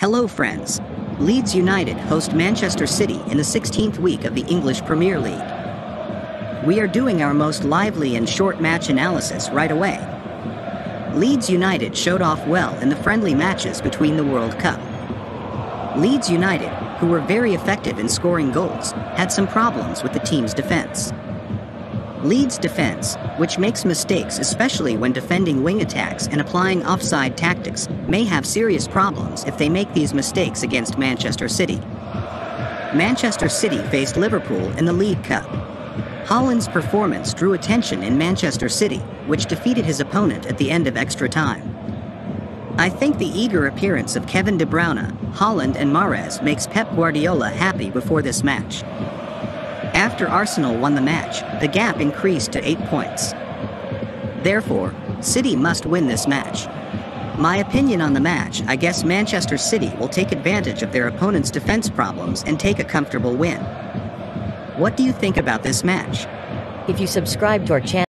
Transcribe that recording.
Hello, friends. Leeds United host Manchester City in the 16th week of the English Premier League. We are doing our most lively and short match analysis right away. Leeds United showed off well in the friendly matches between the World Cup. Leeds United, who were very effective in scoring goals, had some problems with the team's defense. Leeds defense, which makes mistakes especially when defending wing attacks and applying offside tactics, may have serious problems if they make these mistakes against Manchester City. Manchester City faced Liverpool in the League Cup. Haaland's performance drew attention in Manchester City, which defeated his opponent at the end of extra time. I think the eager appearance of Kevin De Bruyne, Holland, and Mahrez makes Pep Guardiola happy before this match. After Arsenal won the match, the gap increased to eight points. Therefore, City must win this match. My opinion on the match, I guess Manchester City will take advantage of their opponent's defense problems and take a comfortable win. What do you think about this match? If you subscribe to our channel,